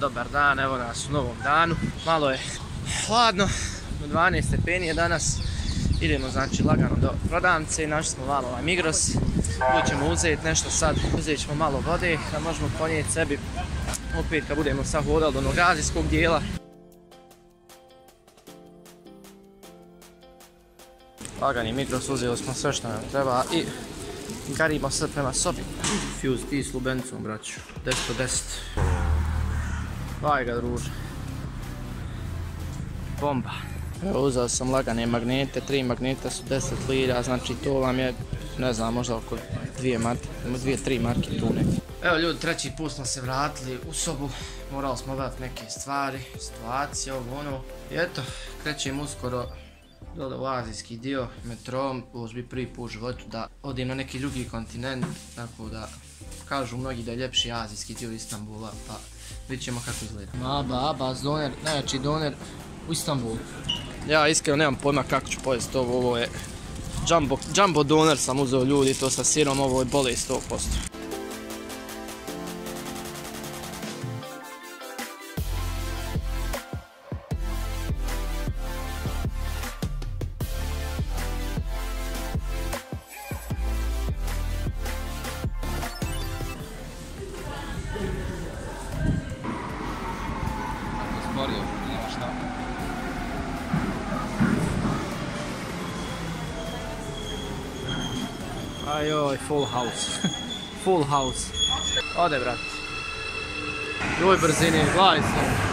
dobar dan, evo nas u novom danu. Malo je hladno, 12 stepeni je danas. Idemo znači lagano do prodavnice, našli smo malo ovaj Migros. Tu ćemo uzeti nešto sad, uzet ćemo malo vode da možemo ponijeti sebi opet kad budemo sad hodali do onog azijskog dijela. Lagani Migros, uzeli smo sve što nam treba i garimo sad prema sobi. Fuse ti s lubenicom, braću. 10 od 10. Vaj ga druže. Bomba. Evo uzeo sam lagane magnete, tri magneta su 10 lira, znači to vam je, ne znam, možda oko dvije marke, dvije, tri marke tu neki. Evo ljudi, treći put smo se vratili u sobu, morali smo obaviti neke stvari, situacije, ovo ono. I eto, krećem uskoro dole u azijski dio metrom, ovo bi prvi put u životu da odim na neki drugi kontinent, tako da kažu mnogi da je ljepši azijski dio Istanbula, pa vidit ćemo kako izgleda. Aba, Abas doner, najjači doner u Istanbulu. Ja iskreno nemam pojma kako ću pojesti ovo, ovo je jumbo, jumbo doner sam uzeo ljudi, to sa sirom, ovo je bolje 100%. Ajoj, full house. full house. Ode, brat. U ovoj brzini, gledaj se.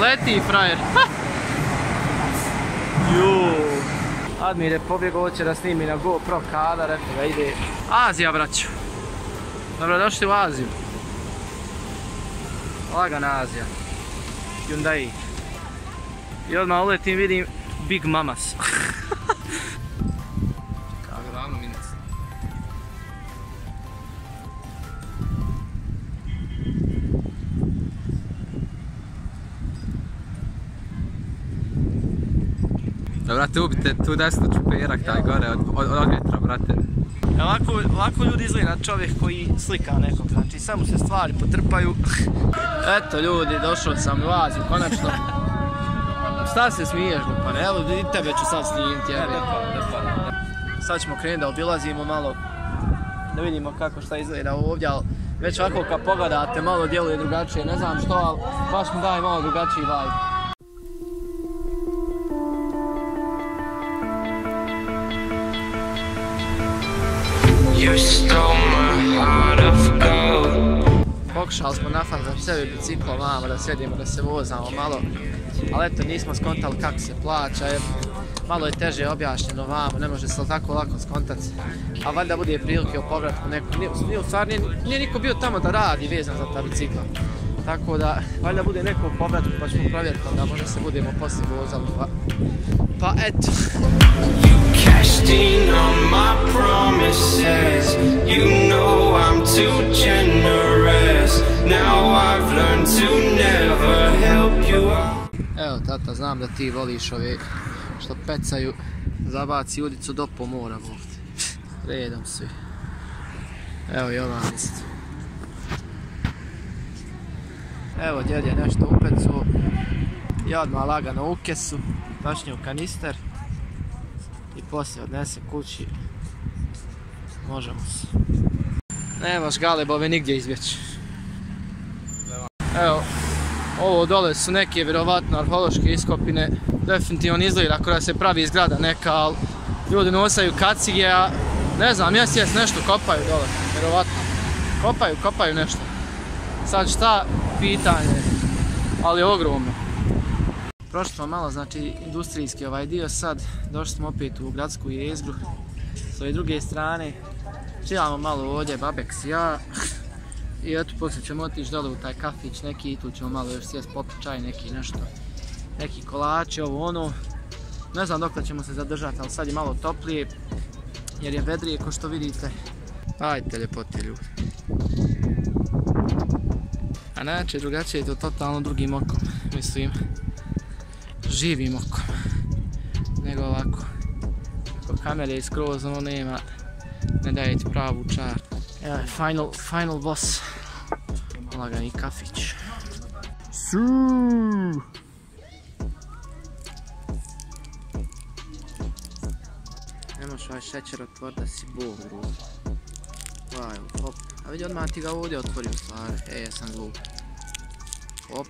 Leti, frajer. Ju. Admir je pobjegao, hoće da snimi na GoPro kadar, eto ga ide. Azija, braću. Dobrodošli u Aziju. Lagana Azija. Hyundai. I odmah uletim vidim Big Mamas. Ravno minus. Da, brate, ubite tu desno čuperak, taj gore, od, od, od vjetra, brate. Ovako, ovako ljudi izgleda čovjek koji slika nekog, znači samo se stvari potrpaju. Eto ljudi, došao sam u Aziju, konačno. Šta se smiješ, glupane? Evo, i tebe ću sad snimiti, jebi. Sad ćemo krenuti da obilazimo malo, da vidimo kako šta izgleda ovdje, ali već ovako kad pogledate malo djeluje drugačije, ne znam što, ali baš mi daje malo drugačiji vibe. You stole my heart of gold. Pokušali smo nafatati sebi biciklo vamo da sjedimo, da se vozamo malo, ali eto nismo skontali kako se plaća, malo je teže objašnjeno vamo, ne može se tako lako skontati. A valjda bude prilike u povratku neko, nije, u stvari nije, nije niko bio tamo da radi vezan za ta bicikla. Tako da, valjda bude neko u povratku pa ćemo provjeriti da možda se budemo poslije vozali pa, pa eto. You know I'm too tata, znam da ti voliš ove što pecaju, zabaci udicu do pomora ovdje. Redom svi. Evo i ova isto. Evo djed je nešto upecuo. I odmah lagano u kesu, točnije u kanister. I poslije odnese kući. Možemo se. Nemaš galebove nigdje izbjeći. Evo, ovo dole su neke vjerovatno arheološke iskopine. Definitivno izgleda ako da se pravi zgrada neka, ali ljudi nosaju kacige, a ne znam, jes jes nešto kopaju dole, vjerovatno. Kopaju, kopaju nešto. Sad šta, pitanje, ali ogromno. Prošli smo malo, znači, industrijski ovaj dio sad, došli smo opet u gradsku jezgru. S ove druge strane, čilamo malo ovdje, Babex i ja. I eto, poslije ćemo otići dole u taj kafić neki i tu ćemo malo još sjest popit čaj neki nešto. Neki kolači, ovo ono. Ne znam dok ćemo se zadržati, ali sad je malo toplije. Jer je vedrije, ko što vidite. Ajde, ljepote ljudi. A znači, drugačije je to totalno drugim okom. Mislim, živim okom. Nego ovako. Ako kamere skroz, ono nema, ne daje ti pravu čar. Evo final, final boss. Lagani kafić. Su. Ne možeš ovaj šećer otvorit da si bol u ruku. Vaj, hop. A vidi odmah ti ga ovdje otvori u stvari. E, ja sam glup. Hop.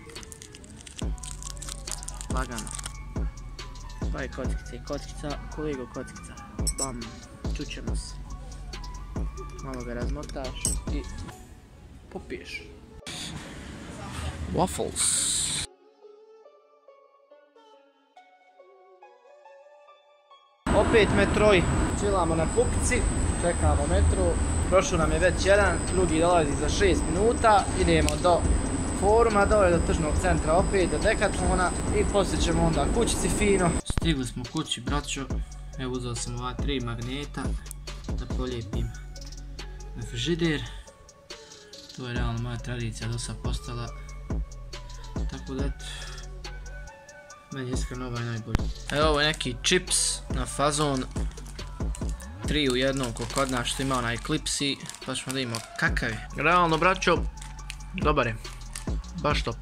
Lagano. Vaj kockice, kockica, kolego kockica. Bam, čućemo se. Malo ga razmotaš i popiješ. Waffles. Opet metroj, čilamo na kupici, čekamo metro, prošao nam je već jedan, drugi dolazi za 6 minuta, idemo do foruma, dole do tržnog centra opet, do Decathlona i poslije ćemo onda kućici fino. Stigli smo kući, braćo, evo uzeo sam ova tri magneta da polijepim na frižider. To je realno moja tradicija do sad postala. Tako da eto, meni je iskreno ovaj najbolji. Evo ovo je neki chips na fazon. Tri u jednom ko kod nas što ima onaj klipsi. Pa ćemo da imamo kakav je. Realno braćo, dobar je. Baš top.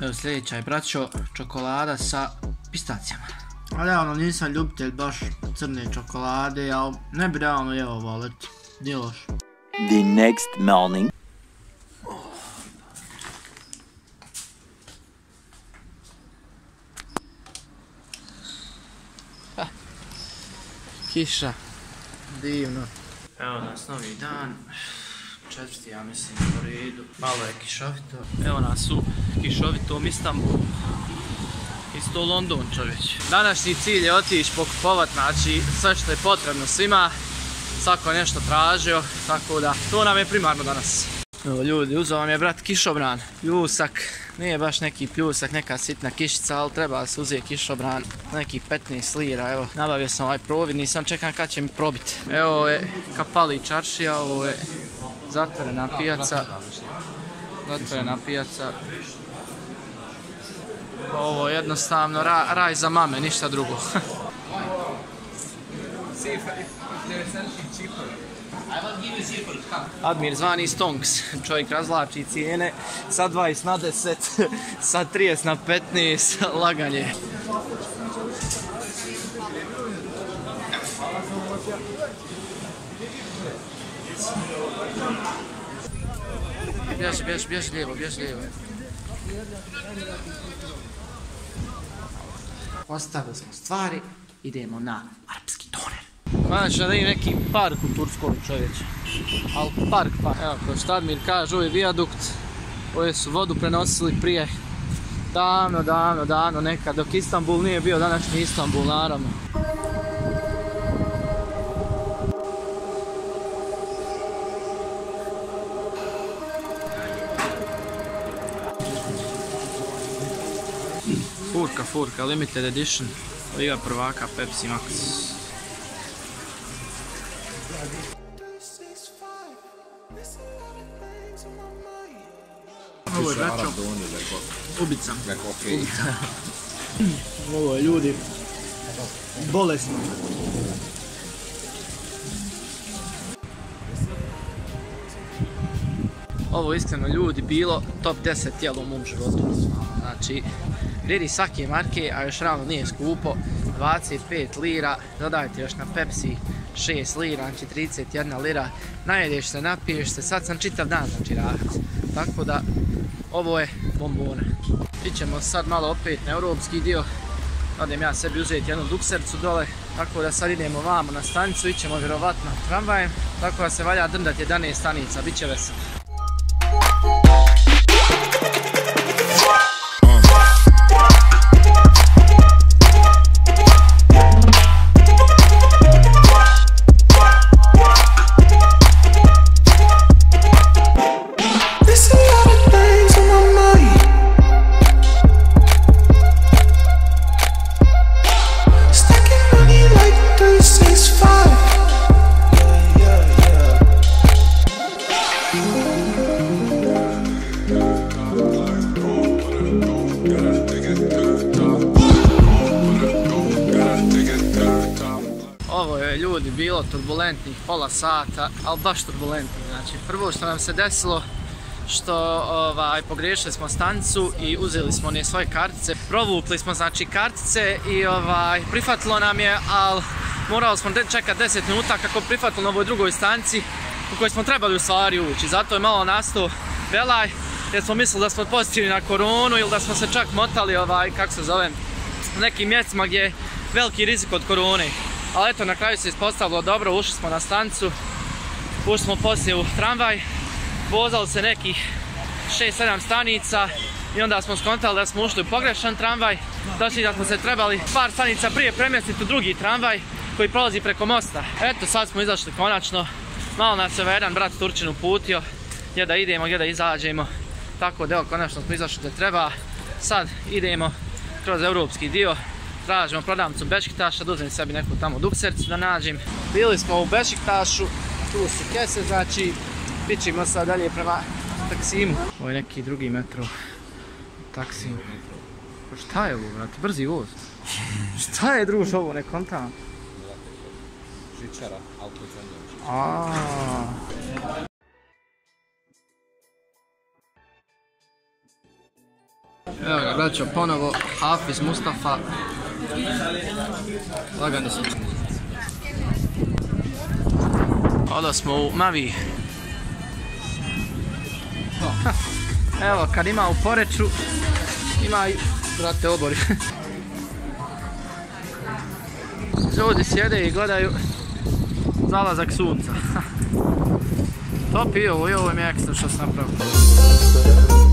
Evo sljedeća je braćo, čokolada sa pistacijama. A realno nisam ljubitelj baš crne čokolade, ali ne bi realno jeo ovo, ali eto, nije loš. The next morning. Kiša. Divno. Evo nas novi dan. Četvrti, ja mislim, po redu. Malo je kišovito. Evo nas u kišovitom Istanbulu. Isto London čovječ. Današnji cilj je otići pokupovat, znači sve što je potrebno svima. Svako je nešto tražio, tako da to nam je primarno danas. Evo ljudi, uzeo vam je brat kišobran, pljusak, nije baš neki pljusak, neka sitna kišica, ali treba se uzeti kišobran, neki 15 lira, evo, nabavio sam ovaj providni, sam čekam kad će mi probiti. Evo je kapali čaršija, ovo je zatvorena pijaca, zatvorena pijaca. Ovo je jednostavno ra, raj za mame, ništa drugo. Admir zvani Stonks, čovjek razlači cijene sa 20 na 10, sa 30 na 15, laganje. Bježi, bježi, bježi lijevo, bježi lijevo. Ostavili smo stvari, idemo na Konačno da i neki park u Turskom čovječe. Al park pa. Evo, kao što Admir kaže, ovo je vijadukt. Ovdje su vodu prenosili prije davno, davno, davno nekad, dok Istanbul nije bio današnji Istanbul, naravno. Furka, furka, limited edition. Liga prvaka Pepsi Max. Ovo je braćo, ubica. Ubica. Ovo je ljudi, bolesno. Ovo je iskreno ljudi bilo top 10 tijelo u mom životu. Znači, vrijedi svake marke, a još ravno nije skupo. 25 lira, dodajte još na Pepsi 6 lira, znači 31 lira. Najedeš se, napiješ se, sad sam čitav dan znači rahat. Tako da, ovo je bombona. Ićemo sad malo opet na europski dio. Odem ja sebi uzeti jednu duksercu dole. Tako da sad idemo vamo na stanicu, ićemo vjerovatno tramvajem. Tako da se valja drndati 11 stanica, bit će veselo. Turbulentnih pola sata, ali baš turbulentnih. Znači, prvo što nam se desilo, što ovaj, pogriješili smo stanicu i uzeli smo one svoje kartice. Provukli smo znači kartice i ovaj, prihvatilo nam je, ali morali smo čekati 10 minuta kako prihvatilo na ovoj drugoj stanici u kojoj smo trebali u stvari ući. Zato je malo nastao velaj jer smo mislili da smo pozitivni na koronu ili da smo se čak motali ovaj, kako se zove, nekim mjestima gdje je veliki rizik od korone. Ali eto, na kraju se ispostavilo dobro, ušli smo na stanicu, ušli smo poslije u tramvaj, vozali se nekih 6-7 stanica i onda smo skontali da smo ušli u pogrešan tramvaj, znači da smo se trebali par stanica prije premjestiti u drugi tramvaj koji prolazi preko mosta. Eto, sad smo izašli konačno, malo nas je ovaj jedan brat Turčin uputio, gdje da idemo, gdje da izađemo, tako da evo, konačno smo izašli da treba. Sad idemo kroz europski dio, tražimo prodavnicu Bešiktaša, da uzmem sebi neku tamo duksercu da nađem. Bili smo u Bešiktašu, tu su kese, znači pićemo sad dalje prema Taksimu. Ovo je neki drugi metro. Taksim. Pa šta je ovo, brate? Brzi voz. Šta je druž ovo, ne kontam? Žičara, autozemlja. Aaaa. Evo ga, braćo, ponovo Hafiz Mustafa. Lagani su. Odo smo u Mavi. Evo, kad ima u Poreču, ima i, brate, obori. Ljudi sjede i gledaju zalazak sunca. to pio, ovo i ovo je što sam napravio.